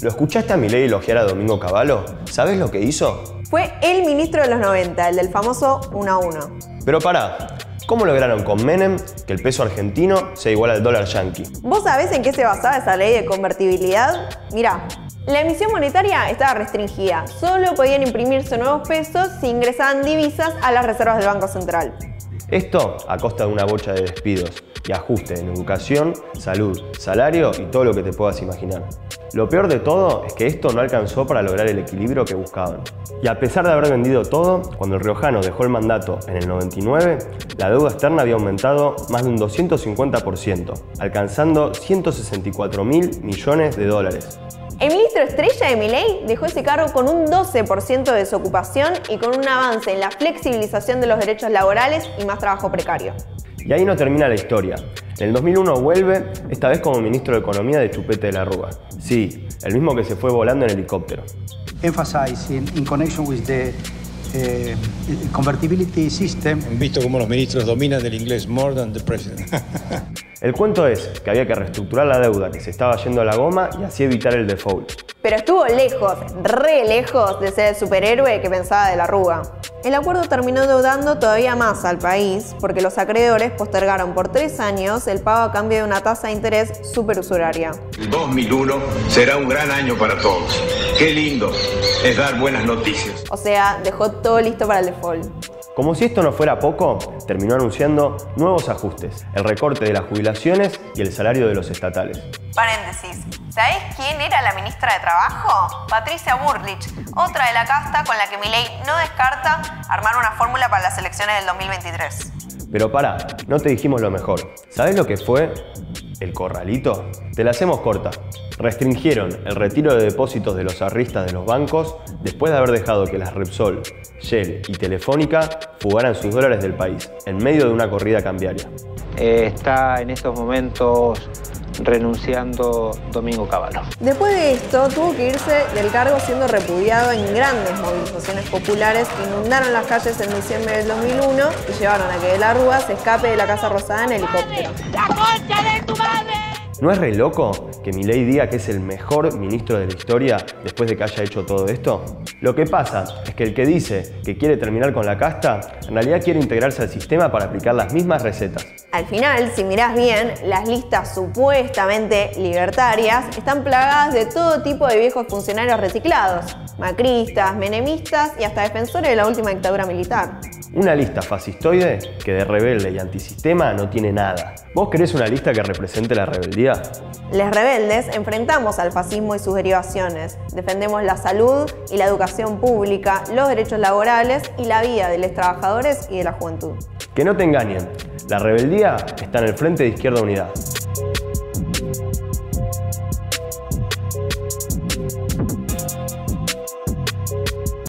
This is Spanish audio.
¿Lo escuchaste a Milei elogiar a Domingo Cavallo? ¿Sabes lo que hizo? Fue el ministro de los 90, el del famoso 1 a 1. Pero pará, ¿cómo lograron con Menem que el peso argentino sea igual al dólar yanqui? ¿Vos sabés en qué se basaba esa ley de convertibilidad? Mirá, la emisión monetaria estaba restringida. Solo podían imprimirse nuevos pesos si ingresaban divisas a las reservas del Banco Central. Esto a costa de una bocha de despidos y ajuste en educación, salud, salario y todo lo que te puedas imaginar. Lo peor de todo es que esto no alcanzó para lograr el equilibrio que buscaban. Y a pesar de haber vendido todo, cuando el Riojano dejó el mandato en el 99, la deuda externa había aumentado más de un 250%, alcanzando 164 mil millones de dólares. El ministro estrella de Milei dejó ese cargo con un 12% de desocupación y con un avance en la flexibilización de los derechos laborales y más trabajo precario. Y ahí no termina la historia. En el 2001 vuelve, esta vez como ministro de Economía de Chupete de la Rúa. Sí, el mismo que se fue volando en helicóptero. Emphasize in, connection with the eh, convertibility system. Visto cómo los ministros dominan el inglés more than the president. El cuento es que había que reestructurar la deuda que se estaba yendo a la goma y así evitar el default. Pero estuvo lejos, re lejos de ser el superhéroe que pensaba de la Rúa. El acuerdo terminó deudando todavía más al país porque los acreedores postergaron por tres años el pago a cambio de una tasa de interés superusuraria. El 2001 será un gran año para todos. Qué lindo es dar buenas noticias. O sea, dejó todo listo para el default. Como si esto no fuera poco, terminó anunciando nuevos ajustes, el recorte de las jubilaciones y el salario de los estatales. Paréntesis, ¿sabés quién era la ministra de Trabajo? Patricia Burlich, otra de la casta con la que Milei no descarta armar una fórmula para las elecciones del 2023. Pero para, no te dijimos lo mejor. ¿Sabes lo que fue el corralito? Te la hacemos corta. Restringieron el retiro de depósitos de los arristas de los bancos después de haber dejado que las Repsol, Shell y Telefónica fugaran sus dólares del país en medio de una corrida cambiaria. Eh, está en estos momentos renunciando Domingo Cavallo. Después de esto, tuvo que irse del cargo siendo repudiado en grandes movilizaciones populares que inundaron las calles en diciembre del 2001 y llevaron a que de la Rúa se escape de la Casa Rosada en helicóptero. ¡La concha de tu! ¿No es re loco que Milei diga que es el mejor ministro de la historia después de que haya hecho todo esto? Lo que pasa es que el que dice que quiere terminar con la casta, en realidad quiere integrarse al sistema para aplicar las mismas recetas. Al final, si mirás bien, las listas supuestamente libertarias están plagadas de todo tipo de viejos funcionarios reciclados, macristas, menemistas y hasta defensores de la última dictadura militar. Una lista fascistoide que de rebelde y antisistema no tiene nada. ¿Vos querés una lista que represente la rebeldía? Les rebeldes enfrentamos al fascismo y sus derivaciones. Defendemos la salud y la educación pública, los derechos laborales y la vida de los trabajadores y de la juventud. Que no te engañen, la rebeldía está en el Frente de Izquierda Unidad.